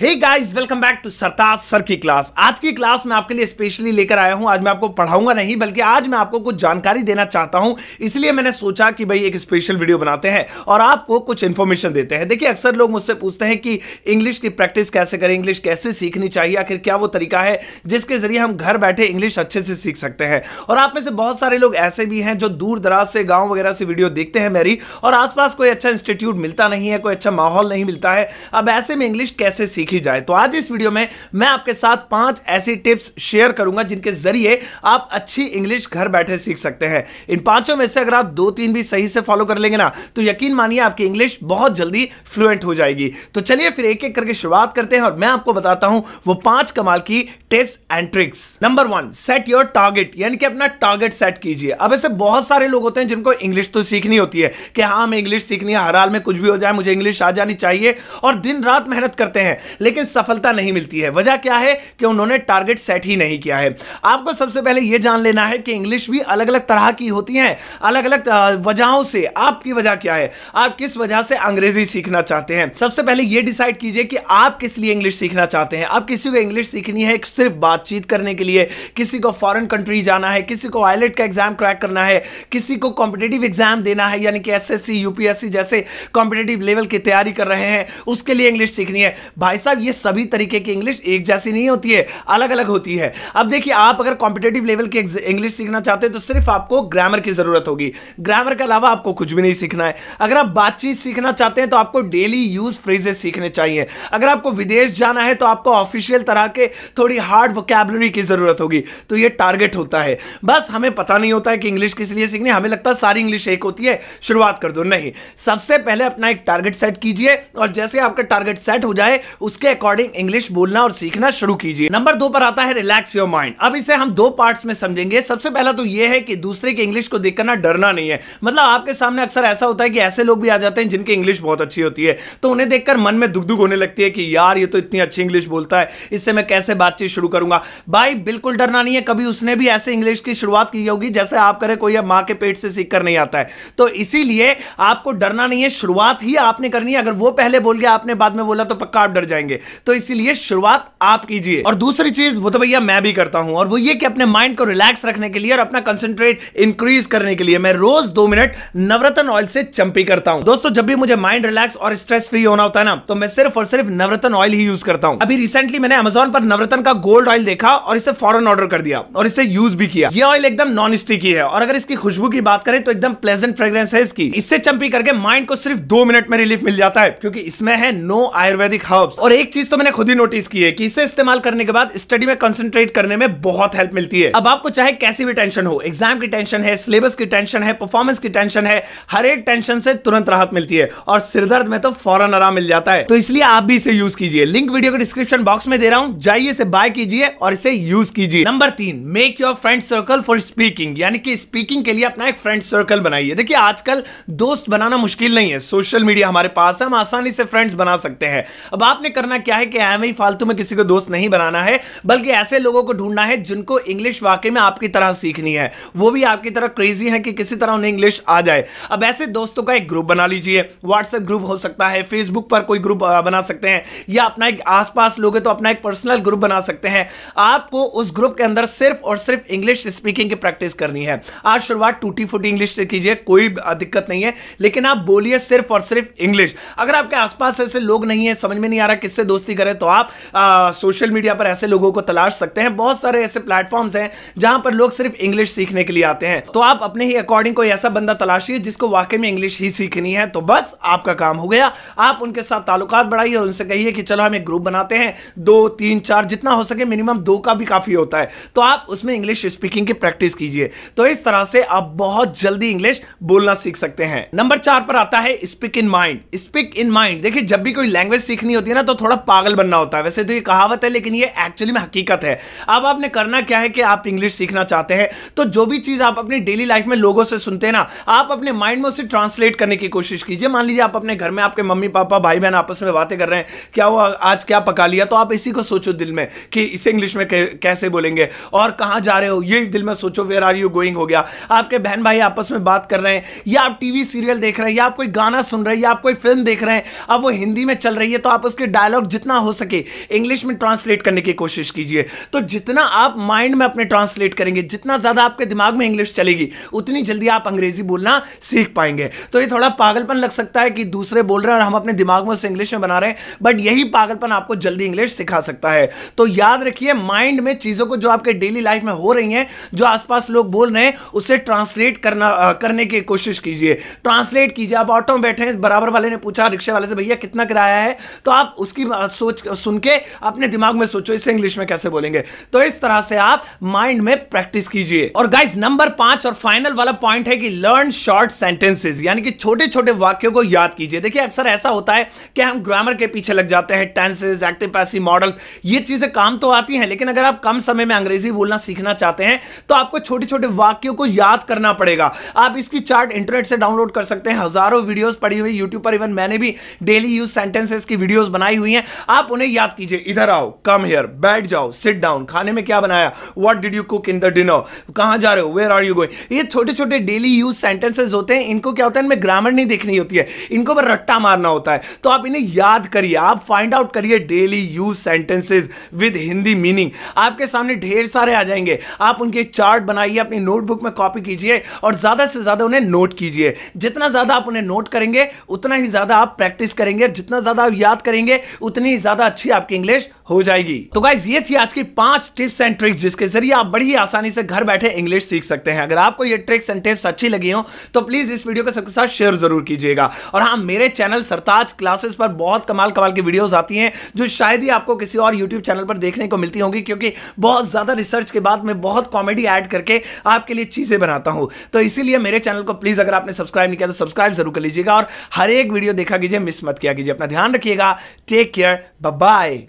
Hey guys welcome back to Sartaj sir की class आज की क्लास में आपके लिए स्पेशली लेकर आया हूँ। आज मैं आपको पढ़ाऊँगा नहीं, बल्कि आज मैं आपको कुछ जानकारी देना चाहता हूँ। इसलिए मैंने सोचा कि भाई एक स्पेशल वीडियो बनाते हैं और आपको कुछ इन्फॉर्मेशन देते हैं। देखिए, अक्सर लोग मुझसे पूछते हैं कि इंग्लिश की प्रैक्टिस कैसे करें इंग्लिश कैसे सीखनी चाहिए, आखिर क्या वो तरीका है जिसके ज़रिए हम घर बैठे इंग्लिश अच्छे से सीख सकते हैं। और आप में से बहुत सारे लोग ऐसे भी हैं जो दूर दराज से, गाँव वगैरह से वीडियो देखते हैं मेरी, और आसपास कोई अच्छा इंस्टीट्यूट मिलता नहीं है, कोई अच्छा माहौल नहीं मिलता है। अब ऐसे में इंग्लिश कैसे सीखी? जाए तो आज इस वीडियो में मैं आपके साथ पाँच ऐसी टिप्स शेयर करूँगा जिनके ज़रिए आप अच्छी इंग्लिश घर बैठे सीख सकते हैं। इन पाँचों में से अगर आप दो तीन भी सही से फॉलो कर लेंगे ना तो यकीन मानिए आपकी इंग्लिश बहुत जल्दी फ्लुएंट हो जाएगी। तो चलिए फिर एक एक करके शुरुआत करते हैं और मैं आपको बताता हूँ वो पाँच कमाल की tips and tricks number one set your target यानी कि अपना टारगेट सेट कीजिए। अब ऐसे बहुत सारे लोग होते हैं जिनको इंग्लिश तो सीखनी होती है कि हाँ मैं इंग्लिश सीखनी है, हर हाल में कुछ भी हो जाए, मुझे इंग्लिश आ जानी चाहिए और दिन रात मेहनत करते हैं। लेकिन सफलता नहीं मिलती है। वजह क्या है कि उन्होंने टारगेट सेट ही नहीं किया है। आपको सबसे पहले यह जान लेना है कि इंग्लिश भी अलग अलग तरह की होती है अलग अलग वजहों से। आपकी वजह क्या है? आप किस वजह से अंग्रेज़ी सीखना चाहते हैं? सबसे पहले यह डिसाइड कीजिए कि आप किस लिए इंग्लिश सीखना चाहते हैं। आप किसी को इंग्लिश सीखनी है सिर्फ़ बातचीत करने के लिए। किसी को फॉरेन कंट्री जाना है, किसी को आईलेट का एग्ज़ाम क्रैक करना है, किसी को कॉम्पिटेटिव एग्ज़ाम देना है, यानी कि एस एसएससी यूपीएससी जैसे कॉम्पिटेटिव लेवल की तैयारी कर रहे हैं, उसके लिए इंग्लिश सीखनी है। भाई साहब, ये सभी तरीके की इंग्लिश एक जैसी नहीं होती है अलग अलग होती है। अब देखिए, आप अगर कॉम्पिटेटिव लेवल की इंग्लिश सीखना चाहते हैं तो सिर्फ़ आपको ग्रामर की ज़रूरत होगी। ग्रामर के अलावा आपको कुछ भी नहीं सीखना है। अगर आप बातचीत सीखना चाहते हैं तो आपको डेली यूज़ फ्रेजेस सीखने चाहिए। अगर आपको विदेश जाना है तो आपको ऑफिशियल तरह के थोड़ी हार्ड वोकेबलरी की ज़रूरत होगी। तो ये टारगेट होता है। बस हमें पता नहीं होता है कि इंग्लिश किस लिए सीखनी हमें लगता है सारी इंग्लिश एक होती है, शुरुआत कर दो। नहीं। सबसे पहले अपना एक टारगेट सेट कीजिए, और जैसे आपका टारगेट सेट हो जाए उसके अकॉर्डिंग इंग्लिश बोलना और सीखना शुरू कीजिए। नंबर दो पर आता है रिलैक्स योर माइंड अब इसे हम दो पार्ट्स में समझेंगे। सबसे पहला तो यह है कि दूसरे के इंग्लिश को देखकर ना डरना नहीं है। मतलब आपके सामने अक्सर ऐसा होता है कि ऐसे लोग भी आ जाते हैं जिनकी इंग्लिश बहुत अच्छी होती है। तो उन्हें देखकर मन में दुख दुख होने लगती है कि यार, ये तो इतनी अच्छी इंग्लिश बोलता है। इससे मैं कैसे बातचीत शुरू करूँगा? भाई, बिल्कुल डरना नहीं है। कभी उसने भी ऐसे इंग्लिश की शुरुआत की होगी जैसे आप करें, कोई माँ के पेट से सीख नहीं आता है। तो इसीलिए आपको डरना नहीं है। शुरुआत ही आपने करनी है। अगर वो पहले बोल गया, आपने बाद में बोला तो पक्का आप डर जाएँगे। तो इसीलिए शुरुआत आप कीजिए। और दूसरी चीज़, वो तो भैया मैं भी करता हूँ, और वो ये कि अपने माइंड को रिलैक्स रखने के लिए और अपना कंसंट्रेट इंक्रीज करने के लिए मैं रोज दो मिनट नवरत्न ऑयल से चंपी करता हूँ। दोस्तों, जब भी मुझे माइंड रिलैक्स और स्ट्रेस फ्री होना होता है ना तो मैं सिर्फ़ और सिर्फ़ नवरत्न ऑयल ही यूज़ करता हूँ। अभी रिसेंटली मैंने अमेजोन पर नवरत्न का गोल्ड ऑयल देखा और इसे फॉरन ऑर्डर कर दिया और इसे यूज़ भी किया। ये ऑयल एकदम नॉन स्टिकी है और अगर इसकी खुशबू की बात करें तो एकदम प्लेजेंट फ्रेग्रेंस है इसकी। इससे चंपी करके माइंड को सिर्फ़ दो मिनट में रिलीफ मिल जाता है, क्योंकि इसमें है नो आयुर्वेदिक हर्ब्स और एक चीज़ तो मैंने खुद ही नोटिस की है कि इसे इस्तेमाल करने के बाद स्टडी में कंसंट्रेट करने में बहुत हेल्प मिलती है। अब आपको चाहे कैसी भी टेंशन हो एग्ज़ाम की टेंशन है सिलेबस की टेंशन है परफॉर्मेंस की टेंशन है, हर एक टेंशन से तुरंत राहत मिलती है और सिरदर्द में तो फ़ौरन आराम मिल जाता है। तो इसलिए आप भी इसे यूज़ कीजिए। लिंक वीडियो के डिस्क्रिप्शन बॉक्स में दे रहा हूँ। जाइए इसे बाय कीजिए और इसे यूज़ कीजिए। नंबर तीन make your friend circle for speaking यानी कि स्पीकिंग के लिए अपना एक फ्रेंड सर्कल बनाइए। देखिए, आजकल दोस्त बनाना मुश्किल नहीं है। सोशल मीडिया हमारे पास है, हम आसानी से फ्रेंड्स बना सकते हैं। अब आपने करना क्या है कि एम फालतू में किसी को दोस्त नहीं बनाना है, बल्कि ऐसे लोगों को ढूंढना है जिनको इंग्लिश वाकई में आपकी तरह सीखनी है। वो भी आपकी तरह क्रेजी है कि किसी तरह उन्हें इंग्लिश आ जाए। अब ऐसे दोस्तों का एक ग्रुप बना लीजिए। व्हाट्सएप ग्रुप हो सकता है फेसबुक पर कोई ग्रुप बना सकते हैं, या अपना एक आसपास लोग तो अपना एक पर्सनल ग्रुप बना सकते हैं। आपको उस ग्रुप के अंदर सिर्फ़ और सिर्फ़ इंग्लिश स्पीकिंग की प्रैक्टिस करनी है। आज शुरुआत टूटी फूटी इंग्लिश से कीजिए, कोई दिक्कत नहीं है, लेकिन आप बोलिए सिर्फ़ और सिर्फ़ इंग्लिश अगर आपके आसपास ऐसे लोग नहीं है, समझ में नहीं आ रहा किससे दोस्ती करें तो आप आ, सोशल मीडिया पर ऐसे लोगों को तलाश सकते हैं। बहुत सारे ऐसे प्लेटफॉर्म्स हैं जहाँ पर लोग सिर्फ़ इंग्लिश सीखने के लिए आते हैं। तो आप अपने ही अकॉर्डिंग कोई ऐसा बंदा तलाशिए जिसको वाकई में इंग्लिश ही सीखनी है। तो बस आपका काम हो गया। आप उनके साथ ताल्लुकात बढ़ाइए और उनसे कहिए कि चलो हम एक ग्रुप बनाते हैं। दो तीन चार जितना हो सके मिनिमम दो का भी काफ़ी होता है। तो आप उसमें इंग्लिश स्पीकिंग की प्रैक्टिस कीजिए। तो इस तरह से आप बहुत जल्दी इंग्लिश बोलना सीख सकते हैं। नंबर चार पर आता है speak in mind speak in mind देखिए जब भी कोई लैंग्वेज सीखनी होती है ना तो थोड़ा पागल बनना होता है। वैसे तो ये कहावत है, लेकिन ये एक्चुअली में हकीकत है। अब आपने करना क्या है कि आप इंग्लिश सीखना चाहते हैं तो जो भी चीज़ आप अपनी डेली लाइफ में लोगों से सुनते हैं ना, आप अपने माइंड में उसे ट्रांसलेट करने की कोशिश कीजिए। मान लीजिए आप अपने घर में आपके मम्मी पापा भाई बहन आपस में बातें कर रहे हैं, क्या वो आज क्या पका लिया तो आप इसी को सोचो दिल में कि इसे इंग्लिश में कैसे बोलेंगे? और कहाँ जा रहे हो? ये दिल में सोचो वेयर आर यू गोइंग हो गया। आपके बहन भाई आपस में बात कर रहे हैं, या आप टीवी सीरियल देख रहे हैं, या आप कोई गाना सुन रहे हैं, या आप कोई फ़िल्म देख रहे हैं, अब वो हिंदी में चल रही है तो आप उसके डायलॉग जितना हो सके इंग्लिश में ट्रांसलेट करने की कोशिश कीजिए। तो जितना आप माइंड में अपने ट्रांसलेट करेंगे, जितना ज़्यादा आपके दिमाग में इंग्लिश चलेगी, उतनी जल्दी आप अंग्रेज़ी बोलना सीख पाएँगे। तो ये थोड़ा पागलपन लग सकता है कि दूसरे बोल रहे हैं और हम अपने दिमाग में उसे इंग्लिश में बना रहे हैं बट यही पागलपन आपको जल्दी इंग्लिश सिखा सकता है। तो याद रखिए माइंड में चीज़ों को जो आपके डेली लाइफ में हो रही हैं, जो आसपास लोग बोल रहे हैं, उसे ट्रांसलेट करना करने की कोशिश कीजिए। ट्रांसलेट कीजिए। आप ऑटो में बैठे हैं, बराबर वाले ने पूछा, रिक्शे वाले से, भैया, कितना किराया है? तो आप उसकी सोच, सुन के अपने दिमाग में सोचो, इसे इंग्लिश में कैसे बोलेंगे? तो इस तरह से आप माइंड में प्रैक्टिस कीजिए। और गाइस नंबर पाँच और फाइनल वाला पॉइंट है कि लर्न शॉर्ट सेंटेंसेस यानी कि छोटे छोटे वाक्यों को याद कीजिए। देखिए, अक्सर ऐसा होता है कि हम ग्रामर के पीछे लग जाते हैं टेंसेज एक्टिव पैसिव मॉडल ये चीज़ें काम तो आती हैं, लेकिन अगर आप कम समय में अंग्रेज़ी बोलना सीखना चाहते हैं तो आपको छोटे छोटे वाक्यों को याद करना पड़ेगा। आप इसकी चार्ट इंटरनेट से डाउनलोड कर सकते हैं। हज़ारों वीडियोस पड़ी हुई यूट्यूब पर इवन मैंने भी डेली यूज़ सेंटेंसेस की वीडियोस बनाई हुई हैं। आप उन्हें याद कीजिए, इधर आओ कम हियर बैठ जाओ सिट डाउन खाने में क्या बनाया? What did you cook in the dinner कहाँ जा रहे हो? वेयर आर यू गोइंग ये छोटे छोटे डेली यूज़ सेंटेंसेस होते हैं। इनको क्या होता है? इनमें ग्रामर नहीं देखनी होती है। इनको पर रट्टा मारना होता है। तो आप इन्हें याद करिए। आप फाइंड आउट करिए daily use sentences with Hindi meaning आपके सामने ढेर सारे आ जाएँगे। आप उनके चार्ट बनाइए, अपनी नोटबुक में कॉपी कीजिए और ज़्यादा से ज़्यादा उन्हें नोट कीजिए। जितना ज़्यादा आप उन्हें नोट करेंगे, उतना ही ज़्यादा आप प्रैक्टिस करेंगे जितना ज़्यादा आप याद करेंगे उतनी ज़्यादा अच्छी आपकी इंग्लिश हो जाएगी। तो गाइज़ ये थी आज की पाँच टिप्स एंड ट्रिक्स जिसके ज़रिए आप बड़ी आसानी से घर बैठे इंग्लिश सीख सकते हैं। अगर आपको ये ट्रिक्स एंड टिप्स अच्छी लगी हो तो प्लीज़ इस वीडियो को सबके साथ शेयर ज़रूर कीजिएगा। और हाँ मेरे चैनल सरताज क्लासेस पर बहुत कमाल कमाल की वीडियोज़ आती हैं, जो शायद ही आपको किसी और यूट्यूब चैनल पर देखने को मिलती होंगी, क्योंकि बहुत ज़्यादा रिसर्च के बाद मैं बहुत कॉमेडी ऐड करके आपके लिए चीज़ें बनाता हूँ। तो इसीलिए मेरे चैनल को प्लीज़ अगर आपने सब्सक्राइब नहीं किया तो सब्सक्राइब ज़रूर कर लीजिएगा और हर एक वीडियो देखा कीजिए मिस मत किया कीजिए। अपना ध्यान रखिएगा। Take care bye